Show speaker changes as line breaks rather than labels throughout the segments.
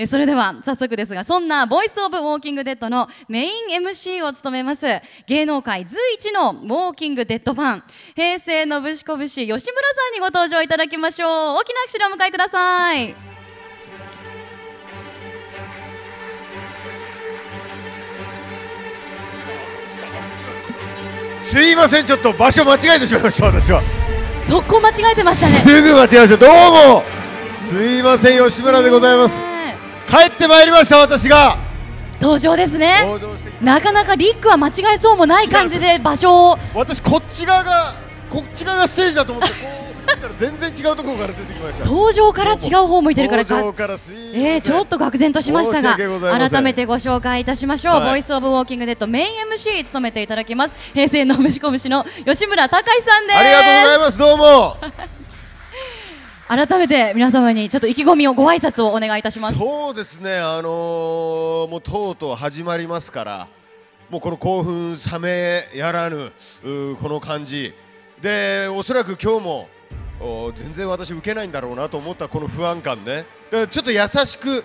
えーそれでは早速ですがそんなボイスオブウォーキングデッドのメイン MC を務めます芸能界随一のウォーキングデッドファン平成のぶしこぶし吉村さんにご登場いただきましょう。大きな拍手でお迎えください。
すいませんちょっと場所間違えてしまいました私は。
そこ間違えてましたね。
すぐ間違えました。どうも。すいません吉村でございますってまいりました私が。
登場ですね。なかなかリックは間違えそうもない感じで場所を。
私こっち側がこっち側がステージだと思ってこう見たら全然違うところから出てきました。
登場から違う方向いてるからか。
か
えー、ちょっと愕然としましたが改めてご紹介いたしましょう、
はい。
ボイスオブウォーキングデッドメイン MC 務めていただきます。平成のぶしこぶしの吉村隆さんです。
ありがとうございます。どうも
改めて皆様にちょっと意気込みをご挨拶をお願いいたします。
そうですね。あのーもうとうとう始まりますからもうこの興奮冷めやらぬこの感じ。でおそらく今日も全然私受けないんだろうなと思ったこの不安感ね。だからちょっと優しく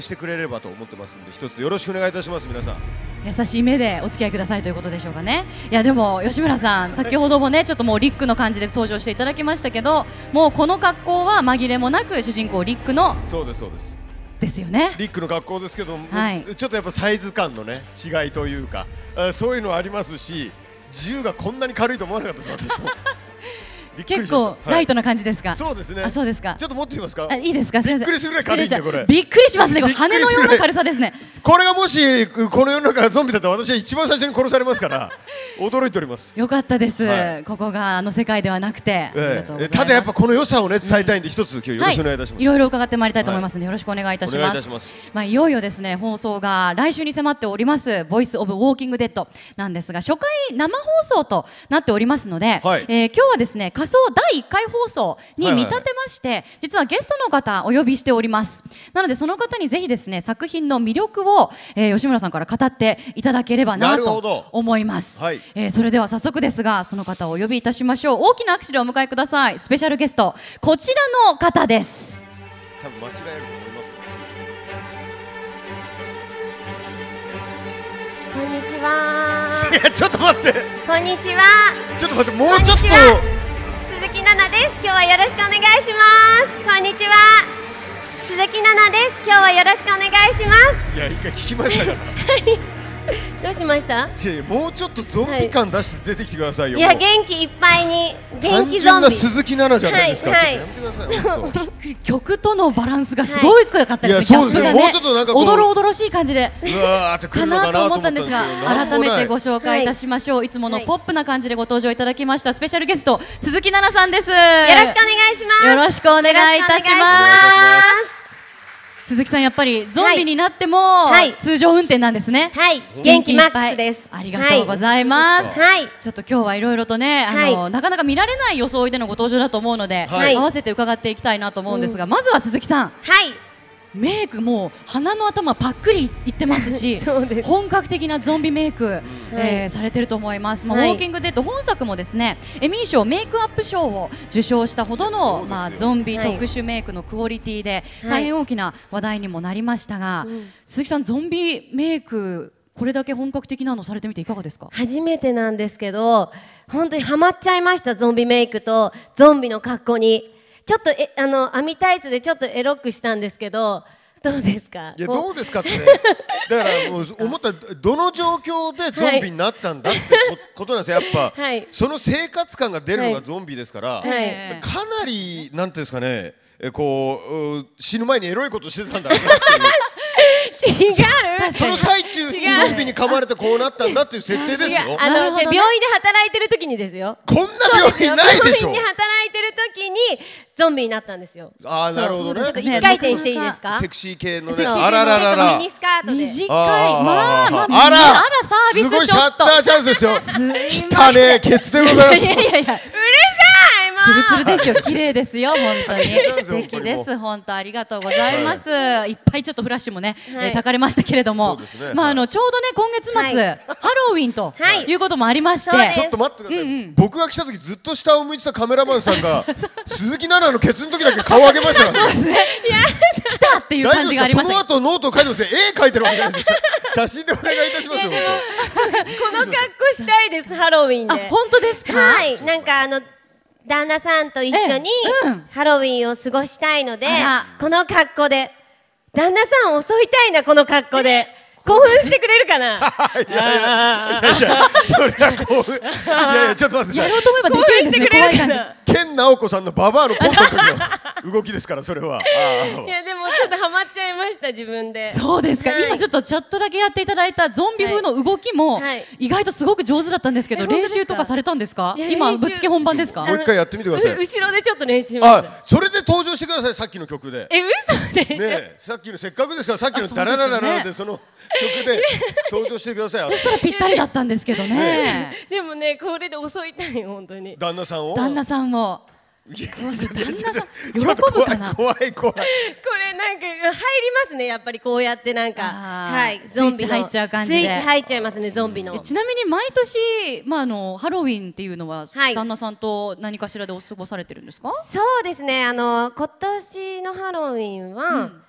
してくれればと思ってますんで一つよろしくお願いいたします皆さん。
優しい目でお付き合いくださいということでしょうかね。いやでも吉村さん先ほどもねちょっともうリックの感じで登場していただきましたけどもうこの格好は紛れもなく主人公リックの
そうですそうです。
ですよね。
リックの学校ですけども、
はい。
ちょっとやっぱサイズ感のね違いというかあそういうのありますし銃がこんなに軽いと思わなかったです私も
結構ライトな感じですか、
はいそうですね。
あそうですか。
ちょっと持ってみますか？
あいいですか？
びっくりするぐらい軽いんでこれ。
びっくりしますね。羽のような軽さですね。
これがもしこの世の中がゾンビだったら私は一番最初に殺されますから驚いております、
よかったです、
はい。
ここがあの世界ではなくて、
えただやっぱこの良さをね伝えたいんで一つ今日よろしくお願いいたします、
はい、いろいろ伺ってまいりたいと思いますので、よろしくお願いいたし
お願い。
ます。
いたします。
まあいよいよですね放送が来週に迫っておりますボイスオブウォーキングデッドなんですが初回生放送となっておりますので、
はい。
えー今日はですね仮想第1回放送に見立てまして、実はゲストの方お呼びしております。なのでその方にぜひですね作品の魅力を、えー吉村さんから語っていただければなと思います。
はい
えーそれでは早速ですがその方をお呼びいたしましょう。大きな拍手でお迎えください。スペシャルゲストこちらの方です。
多分間違えると思いますよ
こんにちは。
いやちょっと待って
こんにちは。
ちょっと待ってもうちょっと
です。今日はよろしくお願いします。こんにちは。鈴木奈々です。今日はよろしくお願いしま
いや一回聞きましたから
す。どうしました？
いやいやもうちょっとゾンビ感出して出てきてくださいよ、
いや
もう。
元気いっぱいに元
単
気ゾンビ。
純な鈴木奈々じゃないですか、
はい
ちょっとやめてください本
曲とのバランスがすごいかったですね。
はい。いやそうですね
ギャップが
もうちょっとなんかこう。
おどろおどろしい感じで。
当うわーって来
か
るのか
なと思ったん
で
ですすが。改めてご紹介いたしましょう、い、つもの
はい。
ポップな感じでご登場いただきましたスペシャルゲスト鈴木奈々さんです。よ
よろしくお願いします。
よろしくお願いいたしま
す
鈴木さんやっぱりゾンビになっても、
はい。
通常運転なんですね。
はい。元気マックスです。
ありがとうございます、
はい。
ちょっと今日はいろいろとね、あの、
はい。
なかなか見られない装いでのご登場だと思うので、
はい。
合わせて伺っていきたいなと思うんですが、まずは鈴木さん、
はい。
メイクもう鼻の頭パックリいってますし
す。
本格的なゾンビメイク、えーされてると思います、まあ
はい。
ウォーキングデッド本作もですねエミー賞メイクアップ賞を受賞したほどの、まあ、ゾンビ
はい
特殊メイクのクオリティで、
はい。
大変大きな話題にもなりましたが、
うん。
鈴木さんゾンビメイクこれだけ本格的なのされてみていかがですか？
初めてなんですけど、本当にハマっちゃいました、ゾンビメイクとゾンビの格好に。ちょっとえあの網タイツでちょっとエロくしたんですけど、どうですか？
いや
こ
どうですかってね。だからもう思ったどの状況でゾンビになったんだってこことなんですよ。やっぱ、
はい。
その生活感が出るの
はい。
がゾンビですから、
はい。
えー
かなりなんていうんですかねえこうう死ぬ前にエロいことしてたんだろうなっていう。
違う。
その最中にゾンビに噛まれてこうなったんだっていう設定ですよ。
あの、
なるほど。ね
病院で働いてる時にですよ。
こんな病院ないでしょ
時にゾンビになったんですよ。
ああなるほどね。
ちょっと一回転していいですか？
セクシー系のね。あらららら。
ミニスカートで。
短い。まあまあ
あら
あらサービス
すごいシャッターチャンスですよ。
すいません。
来たねケツでございます。
いやいやいやツルツルですよ。綺麗ですよ。本当に。
そう
素敵です。本当ありがとうございます、い、っぱいちょっとフラッシュもね、
はい。
えー、たかれましたけれども、まあ
はい。
あのちょうどね今月末、
はい。
ハロウィンと
はい。
いうこともありまして、
そうです
ちょっと待ってください、僕が来た時ずっと下を向いてたカメラマンさんが 鈴木奈々のケツの時だけ顔上げました。からね。
来たっていう感じがあ大
丈夫ですか？その後ノートを書いてますね絵描いてるわけじゃないですよ。写真でお願いいたしますよ
この格好したいですハロウィン
あ
で
本当ですか、
はい。なんかあの旦那さんと一緒にハロウィンを過ごしたいのでこの格好で。旦那さんを襲いたいなこの格好で。興奮してくれるかな？
いやいやいやいやそれはこういやいやちょっと待って
やろうと思えばできるんですよ怖い感じ。
な
健直子さんのババアのコントの時の動きですからそれは。ああ。
いやでもちょっとハマっちゃいました自分で。
そうですか、
はい。
今ちょっとちょっとだけやっていただいたゾンビ風の動きも、
はい。
意外とすごく上手だったんですけど練習とかされたんですか？今ぶっつけ本番ですか？
もう一回やってみてください。
後ろでちょっと練習します。
あそれで登場してくださいさっきの曲で。
え嘘で
ねえさっきのせっかくですからさっきの
あ
ダララララでその曲で登場してください。あ
そしたらぴったりだったんですけどね。
でもねこれで襲いたい本当に。
旦那さんを？
旦那さんを
いや
どう旦那さん喜
ちょっと
ぶかな？
怖い怖い怖い。
これなんか入りますねやっぱりこうやってなんか。はい
スイッチ入っちゃう感じで。
スイッチ入っちゃいますねゾンビの。
えちなみに毎年、まあ、あのハロウィンっていうのは、
はい。
旦那さんと何かしらでお過ごされてるんですか？
そうですねあの今年のハロウィンは、
うん。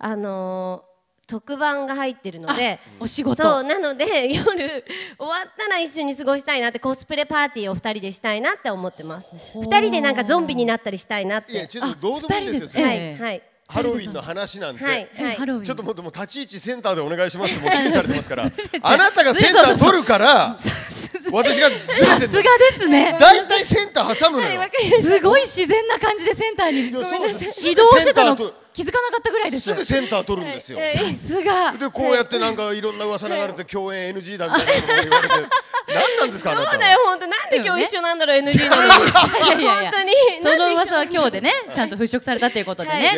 あの特番が入ってるので
お仕事。
そうなので 夜終わったら一緒に過ごしたいなってコスプレパーティーを二人でしたいなって思ってます。
ほう。
二人でなんかゾンビになったりしたいなって。
いやちょっとどうでもいいんですよそ
は
二人で
いはい。
ハロウィンの話なんて、
はいはい。
ちょっともっともう立ち位置センターでお願いしますってもう注意されてますから。あなたがセンター取るから私がず
さすがですね。
大体センター挟むのよ、
す。ごい自然な感じでセンターに。移動してたの気づかなかったぐらいです。
すぐセンター取るんですよ、
はい
さすが。
でこうやってなんかいろんな噂流れて共演 NG だみたいなこと言われて。何なんですかあなた
そうだよ本当。なんで今日一緒なんだろう NG なのに。本当に
その噂は今日でねちゃんと払拭されたということでね、
はい